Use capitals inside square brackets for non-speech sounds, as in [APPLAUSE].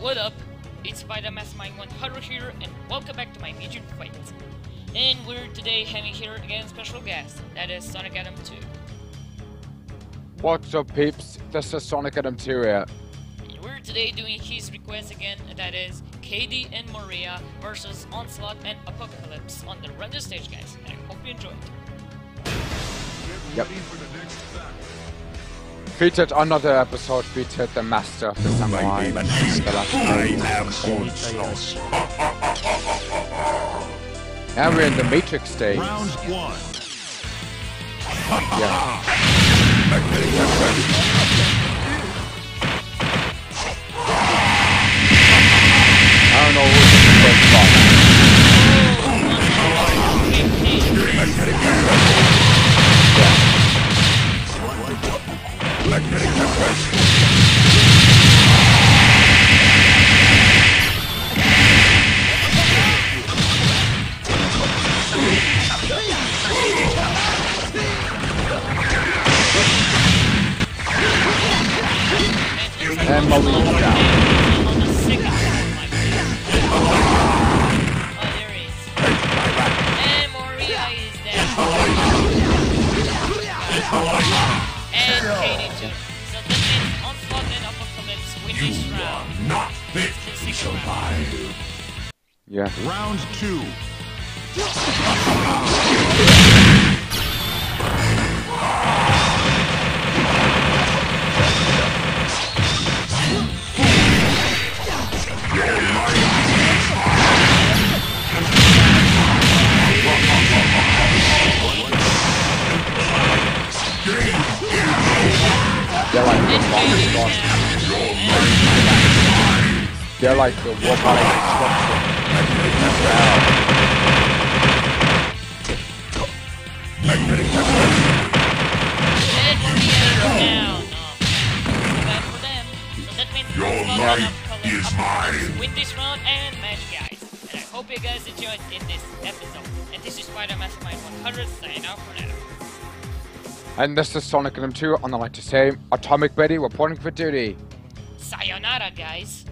What up? It's Spider Mastermind 100 here, and welcome back to my Major Fight. And we're today having here again special guest, that is Sonic Adam 2. What's up, peeps? This is Sonic Adam 2 here. And we're today doing his request again, that is Kaede and Moriya versus Onslaught and Apocalypse on the render stage, guys. And I hope you enjoy it. Yep. Featured another episode featured the Master of the Samurai. The last one. Now we're in the Matrix stage. Round one. Yeah. [LAUGHS] And Malik down. And Kaede too. So that means Onslaught and Apocalypse win this round. Not fit the second. Yeah. Round two. [LAUGHS] They're like the And Kaede robotic down. They're like the robotic destruction. And is down. Bad for them. So that means Onslaught and Apocalypse Apocalypse win this round and match, guys. And I hope you guys enjoyed in this episode. And this is Spider Mastermind 100 signing out for now. And this is Sonic Adam 2, and I'd like to say, Atomic Betty reporting for duty. Sayonara, guys.